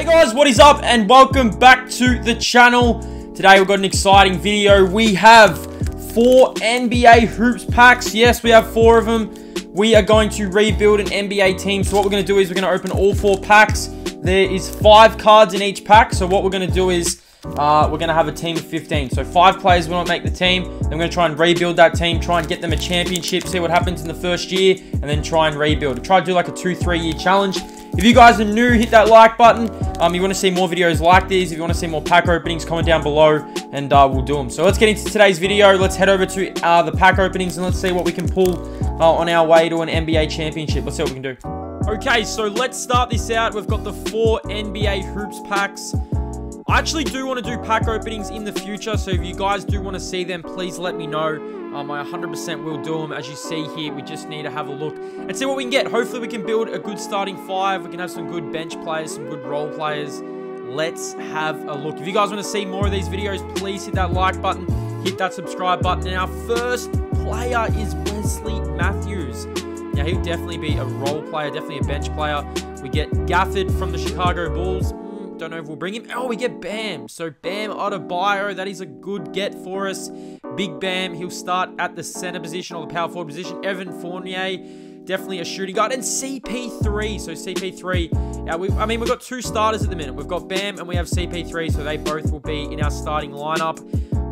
Hey guys, what is up and welcome back to the channel. Today we've got an exciting video. We have four NBA Hoops packs. Yes, we have four of them. We are going to rebuild an NBA team. So what we're going to do is we're going to open all four packs. There is five cards in each pack. So what we're going to do is uh, we're going to have a team of 15. So five players will not make the team. We're going to try and rebuild that team, try and get them a championship, see what happens in the first year, and then try and rebuild. Try to do like a two, three year challenge. If you guys are new, hit that like button. Um, you want to see more videos like these, if you want to see more pack openings, comment down below and uh, we'll do them. So let's get into today's video. Let's head over to uh, the pack openings and let's see what we can pull uh, on our way to an NBA championship. Let's see what we can do. Okay, so let's start this out. We've got the four NBA Hoops packs. I actually do want to do pack openings in the future, so if you guys do want to see them, please let me know. Um, I 100% will do them. As you see here, we just need to have a look and see what we can get. Hopefully, we can build a good starting five. We can have some good bench players, some good role players. Let's have a look. If you guys want to see more of these videos, please hit that like button, hit that subscribe button. And our first player is Wesley Matthews. Now, he'll definitely be a role player, definitely a bench player. We get Gafford from the Chicago Bulls. Don't know if we'll bring him. Oh, we get Bam. So Bam Adebayo. that is a good get for us. Big Bam, he'll start at the center position or the power forward position. Evan Fournier, definitely a shooting guard. And CP3, so CP3. Yeah, uh, we, I mean, we've got two starters at the minute. We've got Bam and we have CP3, so they both will be in our starting lineup.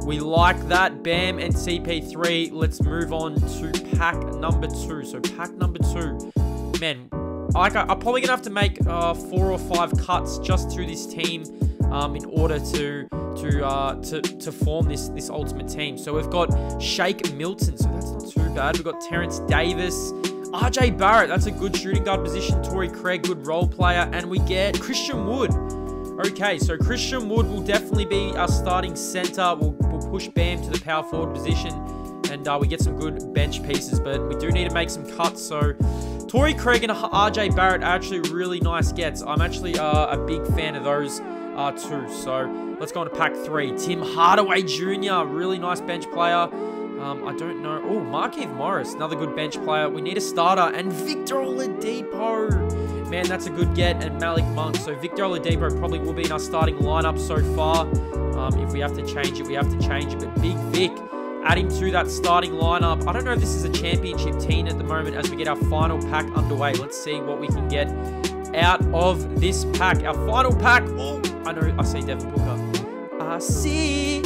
We like that. Bam and CP3. Let's move on to pack number two. So pack number two. Man, like I, am probably gonna have to make uh, four or five cuts just to this team um, in order to to uh, to to form this this ultimate team. So we've got Shake Milton, so that's not too bad. We've got Terrence Davis. RJ Barrett, that's a good shooting guard position. Torrey Craig, good role player. And we get Christian Wood. Okay, so Christian Wood will definitely be our starting center. We'll, we'll push Bam to the power forward position. And uh, we get some good bench pieces. But we do need to make some cuts. So Torrey Craig and RJ Barrett are actually really nice gets. I'm actually uh, a big fan of those uh, too. So let's go on to pack three. Tim Hardaway Jr., really nice bench player. Um, I don't know. Oh, Markieff Morris, another good bench player. We need a starter. And Victor Oladipo. Man, that's a good get. And Malik Monk. So Victor Oladipo probably will be in our starting lineup so far. Um, if we have to change it, we have to change it. But Big Vic adding to that starting lineup. I don't know if this is a championship team at the moment as we get our final pack underway. Let's see what we can get out of this pack. Our final pack. Oh, I know. I see Devin Booker. I see.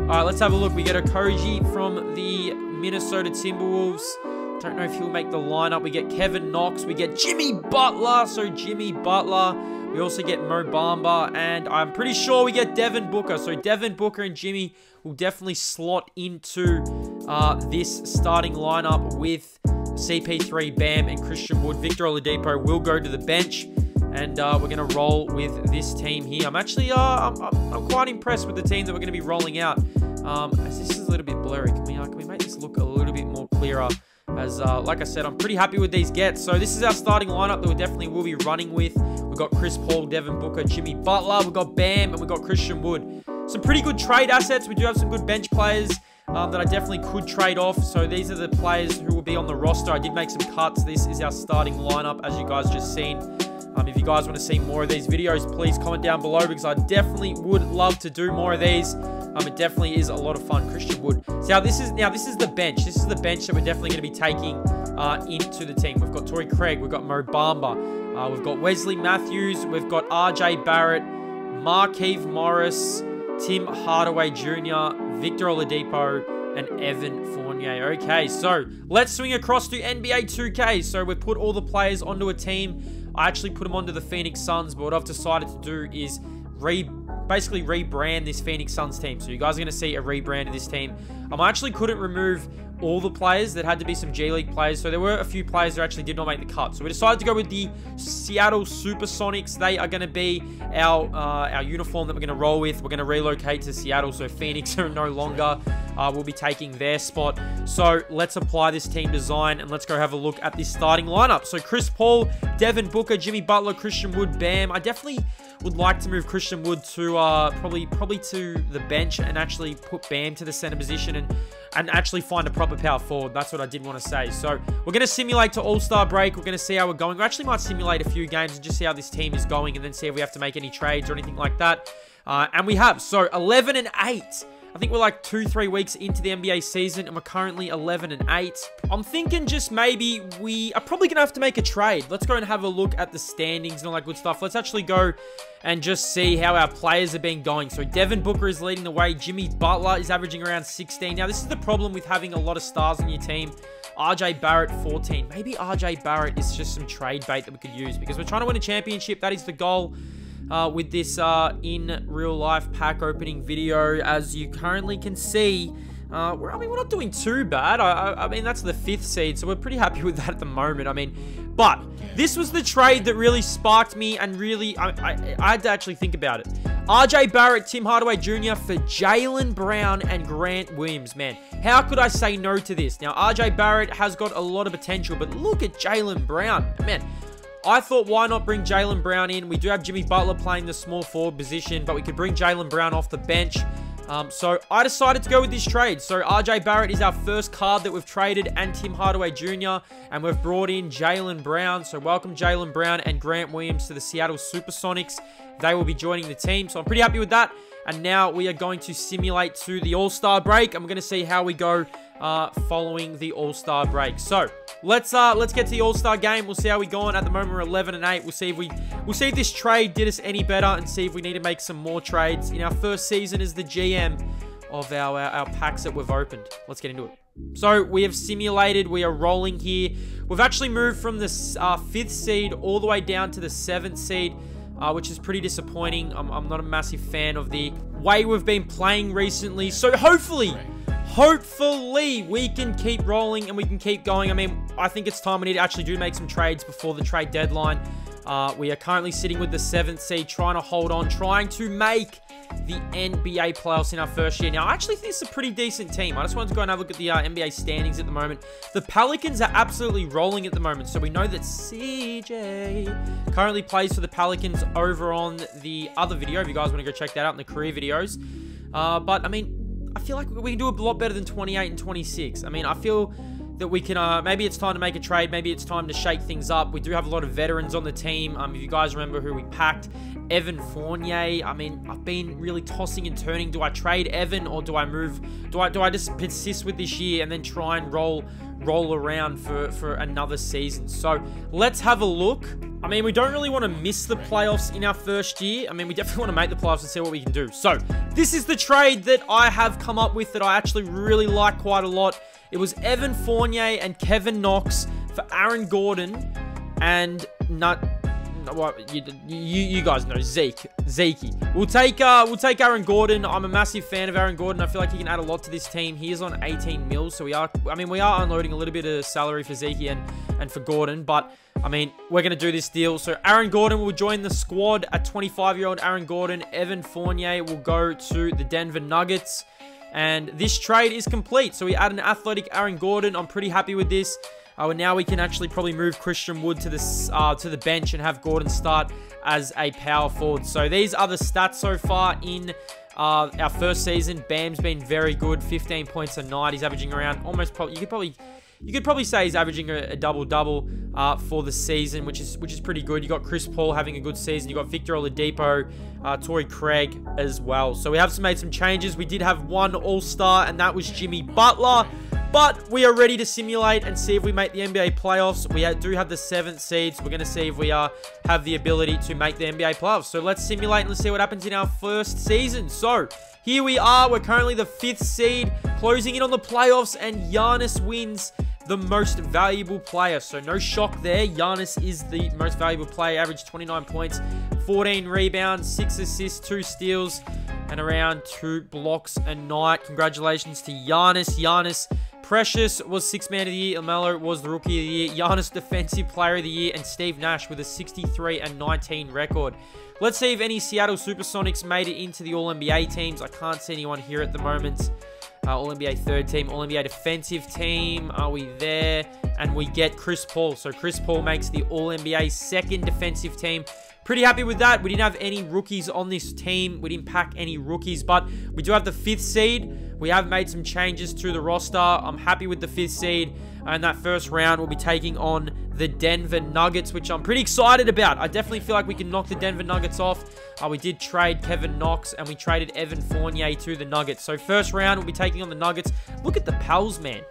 All right, let's have a look. We get Okogie from the Minnesota Timberwolves. Don't know if he'll make the lineup. We get Kevin Knox. We get Jimmy Butler. So Jimmy Butler. We also get Mo Bamba. And I'm pretty sure we get Devin Booker. So Devin Booker and Jimmy will definitely slot into uh, this starting lineup with CP3, Bam, and Christian Wood. Victor Oladipo will go to the bench. And uh, we're going to roll with this team here. I'm actually, uh, I'm, I'm, quite impressed with the team that we're going to be rolling out. Um, this is a little bit blurry. Can we, uh, can we make this look a little bit more clearer? As, uh, like I said, I'm pretty happy with these gets. So this is our starting lineup that we definitely will be running with. Got Chris Paul, Devin Booker, Jimmy Butler. We've got Bam, and we've got Christian Wood some pretty good trade assets. We do have some good bench players um, that I definitely could trade off. So these are the players who will be on the roster. I did make some cuts. This is our starting lineup, as you guys just seen. Um, if you guys want to see more of these videos, please comment down below because I definitely would love to do more of these. Um, it definitely is a lot of fun. Christian Wood. So now this is now this is the bench. This is the bench that we're definitely going to be taking uh, into the team. We've got Torrey Craig. We've got Mo Bamba. Uh, we've got Wesley Matthews. We've got RJ Barrett, Markieff Morris. Tim Hardaway Jr., Victor Oladipo, and Evan Fournier. Okay, so let's swing across to NBA 2K. So we've put all the players onto a team. I actually put them onto the Phoenix Suns, but what I've decided to do is re basically rebrand this Phoenix Suns team. So you guys are going to see a rebrand of this team. I actually couldn't remove all the players. There had to be some G League players. So there were a few players that actually did not make the cut. So we decided to go with the Seattle Supersonics. They are going to be our uh, our uniform that we're going to roll with. We're going to relocate to Seattle. So Phoenix are no longer uh, will be taking their spot. So let's apply this team design and let's go have a look at this starting lineup. So Chris Paul, Devin Booker, Jimmy Butler, Christian Wood, Bam. I definitely would like to move Christian Wood to uh, probably probably to the bench and actually put Bam to the center position and and actually find a proper power forward. That's what I did want to say. So we're going to simulate to All-Star break. We're going to see how we're going. We actually might simulate a few games and just see how this team is going and then see if we have to make any trades or anything like that. Uh, and we have. So 11 and 8. I think we're like two, three weeks into the NBA season, and we're currently 11 and 8. I'm thinking just maybe we are probably going to have to make a trade. Let's go and have a look at the standings and all that good stuff. Let's actually go and just see how our players have been going. So Devin Booker is leading the way. Jimmy Butler is averaging around 16. Now, this is the problem with having a lot of stars on your team. RJ Barrett, 14. Maybe RJ Barrett is just some trade bait that we could use because we're trying to win a championship. That is the goal uh, with this uh, in real life pack opening video. As you currently can see, uh, I mean, we're not doing too bad. I, I, I, mean, that's the fifth seed, so we're pretty happy with that at the moment. I mean, but this was the trade that really sparked me and really, I, I, I had to actually think about it. RJ Barrett, Tim Hardaway Jr. for Jaylen Brown and Grant Williams. Man, how could I say no to this? Now, RJ Barrett has got a lot of potential, but look at Jaylen Brown. Man, I thought, why not bring Jaylen Brown in? We do have Jimmy Butler playing the small forward position, but we could bring Jaylen Brown off the bench. Um, so I decided to go with this trade. So RJ Barrett is our first card that we've traded and Tim Hardaway Jr. And we've brought in Jaylen Brown. So welcome Jaylen Brown and Grant Williams to the Seattle Supersonics. They will be joining the team. So I'm pretty happy with that. And now we are going to simulate to the All-Star break. I'm going to see how we go uh, following the All-Star break. So let's uh, let's get to the All-Star game. We'll see how we going. At the moment, we're 11 and 8. We'll see if we we'll see if this trade did us any better and see if we need to make some more trades in our first season as the GM of our, our, our packs that we've opened. Let's get into it. So we have simulated, we are rolling here. We've actually moved from the uh, fifth seed all the way down to the seventh seed, uh, which is pretty disappointing. I'm, I'm not a massive fan of the way we've been playing recently. So hopefully, hopefully we can keep rolling and we can keep going. I mean, I think it's time we need to actually do make some trades before the trade deadline. Uh, we are currently sitting with the seventh seed, trying to hold on, trying to make the NBA playoffs in our first year. Now, I actually think it's a pretty decent team. I just wanted to go and have a look at the uh, NBA standings at the moment. The Pelicans are absolutely rolling at the moment, so we know that CJ currently plays for the Pelicans over on the other video, if you guys want to go check that out in the career videos. Uh, but, I mean, I feel like we can do a lot better than 28 and 26. I mean, I feel that we can, uh, maybe it's time to make a trade. Maybe it's time to shake things up. We do have a lot of veterans on the team. Um, if you guys remember who we packed, Evan Fournier. I mean, I've been really tossing and turning. Do I trade Evan or do I move? Do I do I just persist with this year and then try and roll roll around for, for another season? So let's have a look. I mean, we don't really want to miss the playoffs in our first year. I mean, we definitely want to make the playoffs and see what we can do. So, this is the trade that I have come up with that I actually really like quite a lot. It was Evan Fournier and Kevin Knox for Aaron Gordon and not well, you, you, you guys know Zeke, Zeke. We'll take uh, we'll take Aaron Gordon. I'm a massive fan of Aaron Gordon. I feel like he can add a lot to this team. He is on 18 mils, so we are. I mean, we are unloading a little bit of salary for Zeke and and for Gordon, but I mean, we're going to do this deal. So Aaron Gordon will join the squad. A 25-year-old Aaron Gordon. Evan Fournier will go to the Denver Nuggets. And this trade is complete. So we add an athletic Aaron Gordon. I'm pretty happy with this. Uh, now we can actually probably move Christian Wood to this uh, to the bench and have Gordon start as a power forward. So these are the stats so far in uh, our first season. Bam's been very good, 15 points a night. He's averaging around almost probably you could probably you could probably say he's averaging a, a double double uh, for the season, which is which is pretty good. You got Chris Paul having a good season. You got Victor Oladipo, uh, Torrey Craig as well. So we have some, made some changes. We did have one All Star, and that was Jimmy Butler. But we are ready to simulate and see if we make the NBA playoffs. We do have the seventh seeds. So we're going to see if we uh, have the ability to make the NBA playoffs. So let's simulate and let's see what happens in our first season. So here we are. We're currently the fifth seed, closing in on the playoffs, and Giannis wins the most valuable player. So no shock there. Giannis is the most valuable player. Average 29 points, 14 rebounds, 6 assists, 2 steals, and around 2 blocks a night. Congratulations to Giannis. Giannis Precious was Sixth Man of the Year. LaMelo was the Rookie of the Year. Giannis Defensive Player of the Year. And Steve Nash with a 63 and 19 record. Let's see if any Seattle Supersonics made it into the All-NBA teams. I can't see anyone here at the moment. uh, All NBA third team, All NBA defensive team. Are we there? And we get Chris Paul. So Chris Paul makes the All NBA second defensive team. Pretty happy with that. We didn't have any rookies on this team. We didn't pack any rookies, but we do have the fifth seed. We have made some changes to the roster. I'm happy with the fifth seed. And that first round, we'll be taking on the Denver Nuggets, which I'm pretty excited about. I definitely feel like we can knock the Denver Nuggets off. Uh, we did trade Kevin Knox, and we traded Evan Fournier to the Nuggets. So first round, we'll be taking on the Nuggets. Look at the Pels, man.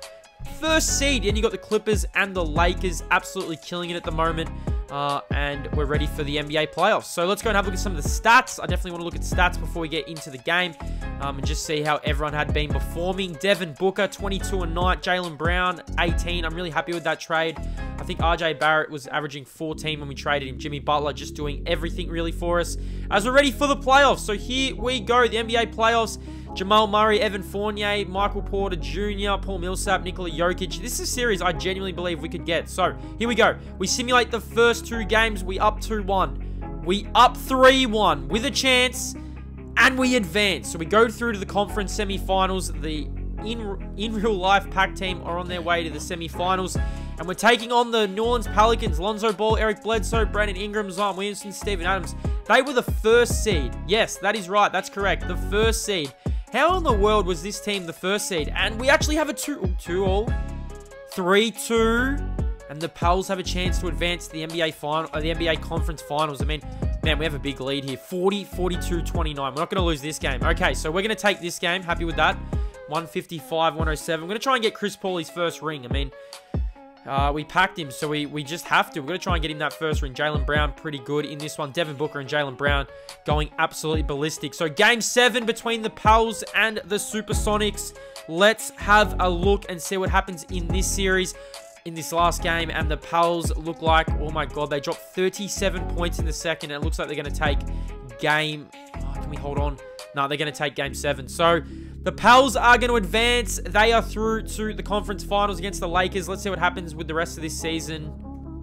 First seed, and you got the Clippers and the Lakers absolutely killing it at the moment. Uh, and we're ready for the NBA playoffs. So let's go and have a look at some of the stats. I definitely want to look at stats before we get into the game um, and just see how everyone had been performing. Devin Booker, 22 a night. Jaylen Brown, 18. I'm really happy with that trade. I think RJ Barrett was averaging 14 when we traded him. Jimmy Butler just doing everything really for us as we're ready for the playoffs. So here we go, the NBA playoffs. Jamal Murray, Evan Fournier, Michael Porter Jr., Paul Millsap, Nikola Jokic. This is a series I genuinely believe we could get. So, here we go. We simulate the first two games. We up 2-1. We up 3-1 with a chance, and we advance. So, we go through to the conference semifinals. The in, in real life pack team are on their way to the semifinals. And we're taking on the New Orleans Pelicans. Lonzo Ball, Eric Bledsoe, Brandon Ingram, Zion Williamson, Steven Adams. They were the first seed. Yes, that is right. That's correct. The first seed. How in the world was this team the first seed? And we actually have a 2 two all, 3 2, and the Pels have a chance to advance to the NBA final, uh, the NBA conference finals. I mean, man, we have a big lead here 40 42 29. We're not going to lose this game. Okay, so we're going to take this game. Happy with that. 155 107. I'm going to try and get Chris Paul his first ring. I mean, uh, we packed him, so we, we just have to. We're going to try and get him that first ring. Jaylen Brown, pretty good in this one. Devin Booker and Jaylen Brown going absolutely ballistic. So game seven between the Pels and the Supersonics. Let's have a look and see what happens in this series in this last game. And the Pels look like, oh my God, they dropped 37 points in the second. It looks like they're going to take game... Oh, can we hold on? No, they're going to take game seven. So the Pels are going to advance. They are through to the conference finals against the Lakers. Let's see what happens with the rest of this season.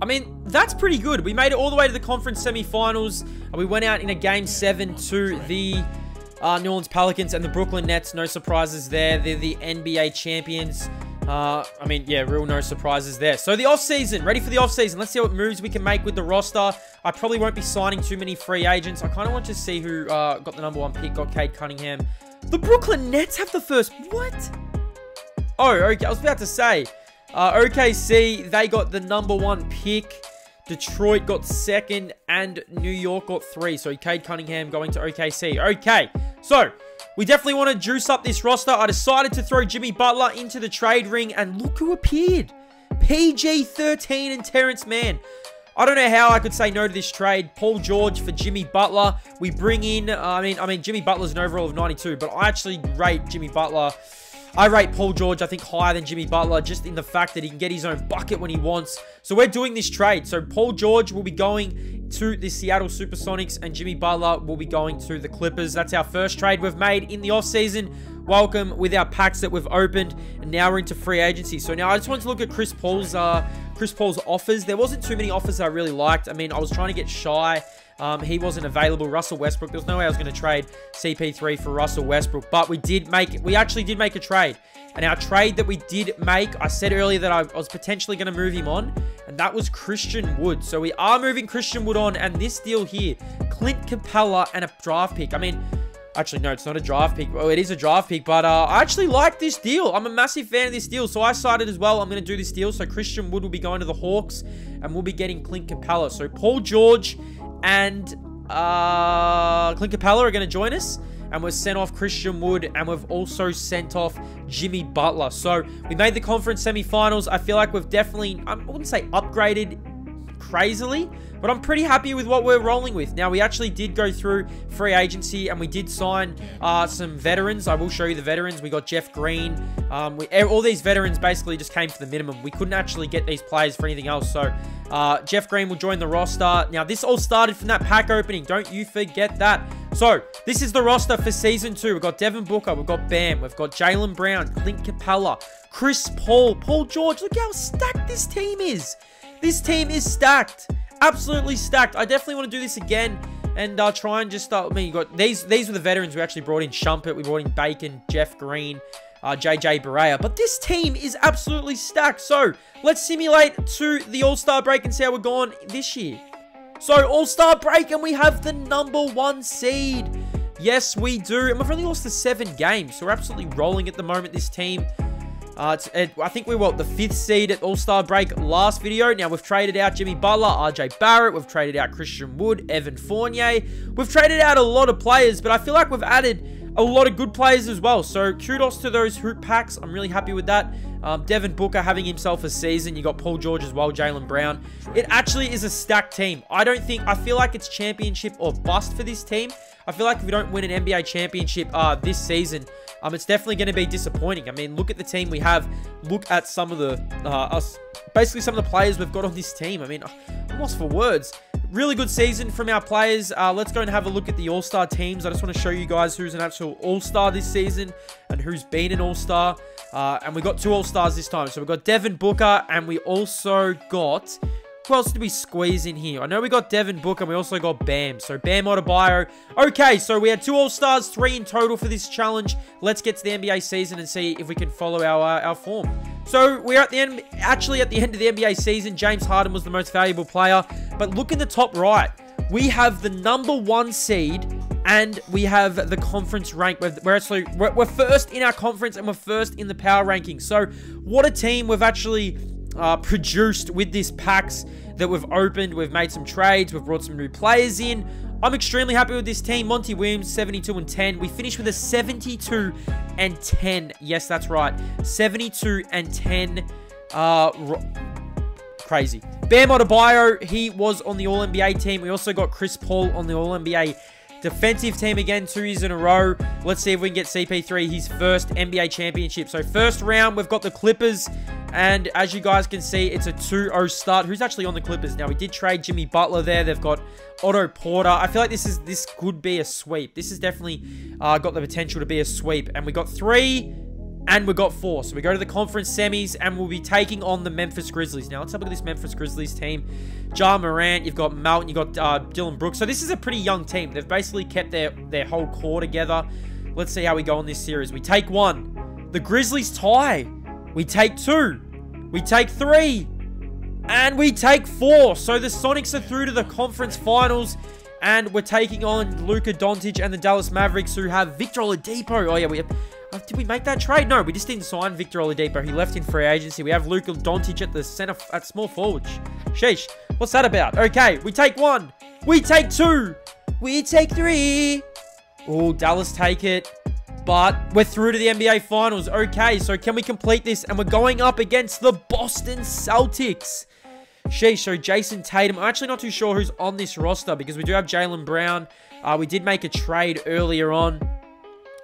I mean, that's pretty good. We made it all the way to the conference semifinals. We went out in a game seven to the uh, New Orleans Pelicans and the Brooklyn Nets. No surprises there. They're the NBA champions. Uh, I mean, yeah, real no surprises there. So the offseason, ready for the offseason. Let's see what moves we can make with the roster. I probably won't be signing too many free agents. I kind of want to see who uh, got the number one pick, got Cade Cunningham. The Brooklyn Nets have the first... What? Oh, okay. I was about to say. Uh, OKC, they got the number one pick. Detroit got second, and New York got three. So, Cade Cunningham going to OKC. Okay, so we definitely want to juice up this roster. I decided to throw Jimmy Butler into the trade ring, and look who appeared. PG-13 and Terrence Mann. I don't know how I could say no to this trade. Paul George for Jimmy Butler. We bring in, uh, I mean, I mean, Jimmy Butler's an overall of 92, but I actually rate Jimmy Butler. I rate Paul George, I think, higher than Jimmy Butler, just in the fact that he can get his own bucket when he wants. So we're doing this trade. So Paul George will be going to the Seattle Supersonics, and Jimmy Butler will be going to the Clippers. That's our first trade we've made in the offseason. Welcome with our packs that we've opened, and now we're into free agency. So now I just want to look at Chris Paul's uh, Chris Paul's offers. There wasn't too many offers I really liked. I mean, I was trying to get Shai. Um, he wasn't available. Russell Westbrook. There was no way I was going to trade CP3 for Russell Westbrook. But we did make, we actually did make a trade. And our trade that we did make, I said earlier that I was potentially going to move him on. And that was Christian Wood. So we are moving Christian Wood on. And this deal here, Clint Capela and a draft pick. I mean, Actually, no, it's not a draft pick. Well, it is a draft pick, but uh, I actually like this deal. I'm a massive fan of this deal, so I decided as well I'm going to do this deal. So Christian Wood will be going to the Hawks, and we'll be getting Clint Capela. So Paul George and uh, Clint Capela are going to join us and we've sent off Christian Wood, and we've also sent off Jimmy Butler. So we made the conference semifinals. I feel like we've definitely, I wouldn't say upgraded crazily, but I'm pretty happy with what we're rolling with. Now, we actually did go through free agency and we did sign uh, some veterans. I will show you the veterans. We got Jeff Green. Um, we, all these veterans basically just came for the minimum. We couldn't actually get these players for anything else. So, uh, Jeff Green will join the roster. Now, this all started from that pack opening. Don't you forget that. So, this is the roster for Season 2. We've got Devin Booker. We've got Bam. We've got Jaylen Brown, Clint Capela, Chris Paul, Paul George. Look how stacked this team is. This team is stacked. Absolutely stacked. I definitely want to do this again and uh, try and just start. I mean, you got these. These were the veterans we actually brought in. Shumpert, we brought in Bacon, Jeff Green, uh, JJ Barea. But this team is absolutely stacked. So let's simulate to the All-Star break and see how we're going this year. So All-Star break and we have the number one seed. Yes, we do. And we've only lost the seven games. So we're absolutely rolling at the moment, this team. Uh, it, I think we were the fifth seed at All-Star break last video. Now, we've traded out Jimmy Butler, RJ Barrett. We've traded out Christian Wood, Evan Fournier. We've traded out a lot of players, but I feel like we've added a lot of good players as well. So, kudos to those hoop packs. I'm really happy with that. Um, Devin Booker having himself a season. You got Paul George as well, Jaylen Brown. It actually is a stacked team. I don't think, I feel like it's championship or bust for this team. I feel like if we don't win an NBA championship uh, this season, um, it's definitely going to be disappointing. I mean, look at the team we have. Look at some of the, uh, us, basically some of the players we've got on this team. I mean, I'm lost for words. Really good season from our players. Uh, let's go and have a look at the All-Star teams. I just want to show you guys who's an actual All-Star this season and who's been an All-Star. Uh, and we got two All-Stars this time. So we've got Devin Booker and we also got who else did we squeeze in here? I know we got Devin Booker and we also got Bam. So Bam Adebayo. Okay, so we had two All-Stars, three in total for this challenge. Let's get to the NBA season and see if we can follow our, uh, our form. So we're at the end, actually at the end of the NBA season. James Harden was the most valuable player. But look in the top right. We have the number one seed and we have the conference rank. We're actually we're, we're first in our conference and we're first in the power ranking. So what a team we've actually uh, produced with this packs that we've opened. We've made some trades. We've brought some new players in. I'm extremely happy with this team. Monty Williams, 72 and 10. We finished with a 72 and 10. Yes, that's right. 72 and 10. Uh, crazy. Bam Adebayo, he was on the All-NBA team. We also got Chris Paul on the All-NBA defensive team again two years in a row. Let's see if we can get CP3 his first NBA championship. So first round, we've got the Clippers. And as you guys can see, it's a 2-0 start. Who's actually on the Clippers? Now, we did trade Jimmy Butler there. They've got Otto Porter. I feel like this is this could be a sweep. This has definitely uh, got the potential to be a sweep. And we got three and we got four. So we go to the conference semis and we'll be taking on the Memphis Grizzlies. Now, let's have a look at this Memphis Grizzlies team. Ja Morant, you've got Melton, you've got uh, Dillon Brooks. So this is a pretty young team. They've basically kept their, their whole core together. Let's see how we go in this series. We take one. The Grizzlies tie. We take two. We take three. And we take four. So the Sonics are through to the conference finals. And we're taking on Luka Doncic and the Dallas Mavericks who have Victor Oladipo. Oh, yeah, we have... Uh, did we make that trade? No, we just didn't sign Victor Oladipo. He left in free agency. We have Luka Doncic at the center, at small forward. Sheesh. What's that about? Okay, we take one. We take two. We take three. Oh, Dallas take it. But we're through to the NBA Finals. Okay, so can we complete this? And we're going up against the Boston Celtics. Sheesh, so Jayson Tatum. I'm actually not too sure who's on this roster because we do have Jaylen Brown. Uh, we did make a trade earlier on.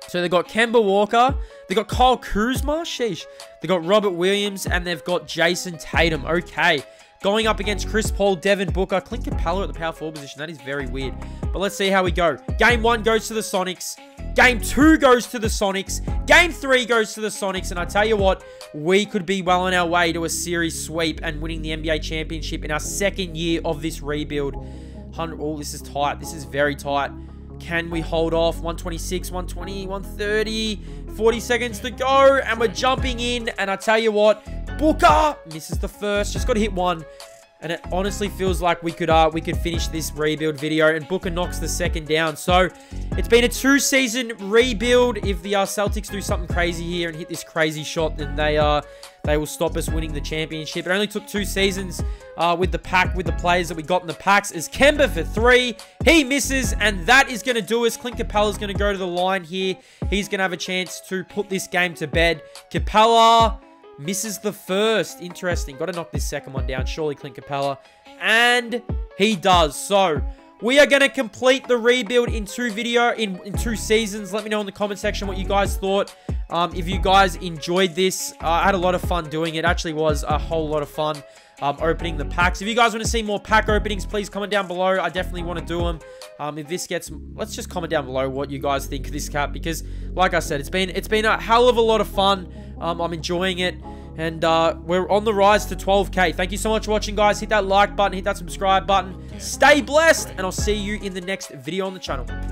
So they've got Kemba Walker. They've got Kyle Kuzma. Sheesh. They've got Robert Williams. And they've got Jayson Tatum. Okay. Going up against Chris Paul, Devin Booker, Clint Capela at the power forward position. That is very weird. But let's see how we go. Game one goes to the Sonics. Game two goes to the Sonics. Game three goes to the Sonics. And I tell you what, we could be well on our way to a series sweep and winning the NBA championship in our second year of this rebuild. oh, this is tight. This is very tight. Can we hold off? 126, 120, 130, 40 seconds to go. And we're jumping in. And I tell you what, Booker misses the first. Just got to hit one. And it honestly feels like we could uh we could finish this rebuild video and Booker knocks the second down. So it's been a two-season rebuild. If the uh, Celtics do something crazy here and hit this crazy shot, then they uh they will stop us winning the championship. It only took two seasons uh, with the pack, with the players that we got in the packs. Is Kemba for three. He misses, and that is going to do us. Clint Capela is going to go to the line here. He's going to have a chance to put this game to bed. Capela Misses the first. Interesting. Got to knock this second one down. Surely Clint Capela. And he does. So, we are going to complete the rebuild in two video, in, in two seasons. Let me know in the comment section what you guys thought. Um, if you guys enjoyed this, uh, I had a lot of fun doing it. Actually was a whole lot of fun um, opening the packs. If you guys want to see more pack openings, please comment down below. I definitely want to do them. Um, if this gets, let's just comment down below what you guys think of this cap because, like I said, it's been it's been a hell of a lot of fun. Um, I'm enjoying it. And uh, we're on the rise to 12k. Thank you so much for watching, guys. Hit that like button, hit that subscribe button. Stay blessed, and I'll see you in the next video on the channel.